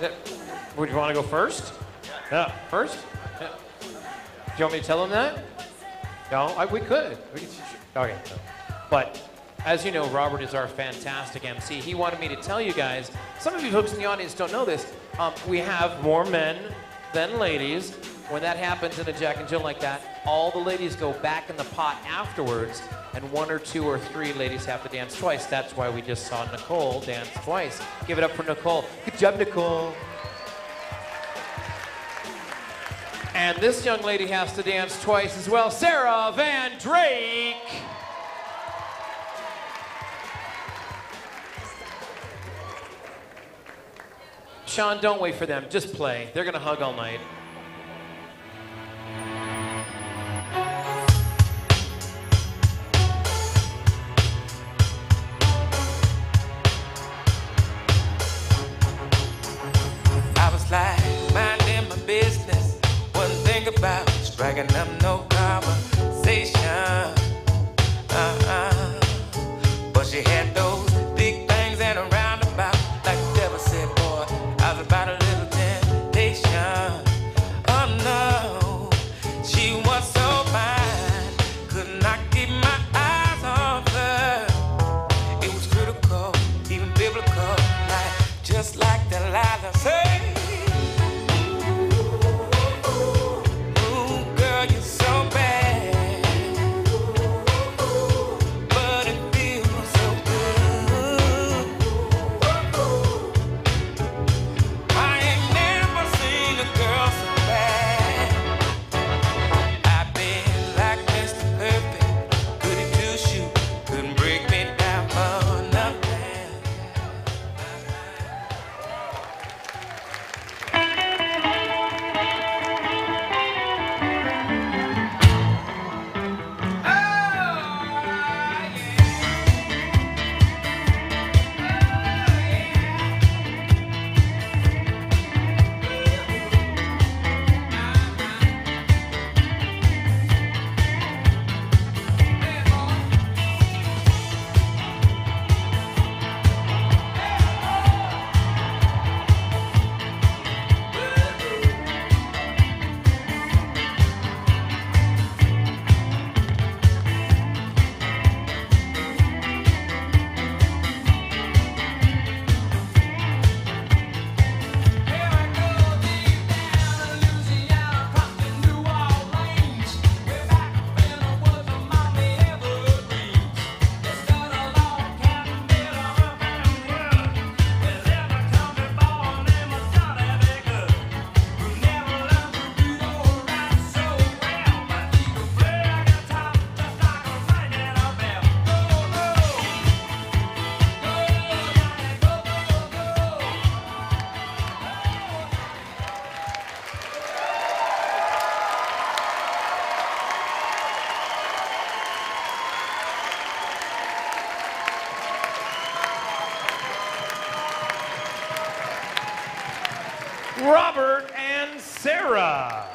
Yeah. Would you want to go first? Yeah. First? Yeah. Do you want me to tell him that? No, I, we could. We could. Okay. But as you know, Robert is our fantastic MC. He wanted me to tell you guys. Some of you folks in the audience don't know this. Um, we have more men than ladies. When that happens in a Jack and Jill like that, all the ladies go back in the pot afterwards, and one or two or three ladies have to dance twice. That's why we just saw Nicole dance twice. Give it up for Nicole. Good job, Nicole. And this young lady has to dance twice as well. Sarah Vann Drake. Sean, don't wait for them. Just play. They're going to hug all night. Striking up no conversation. Uh-uh. But she had Robert and Sarah.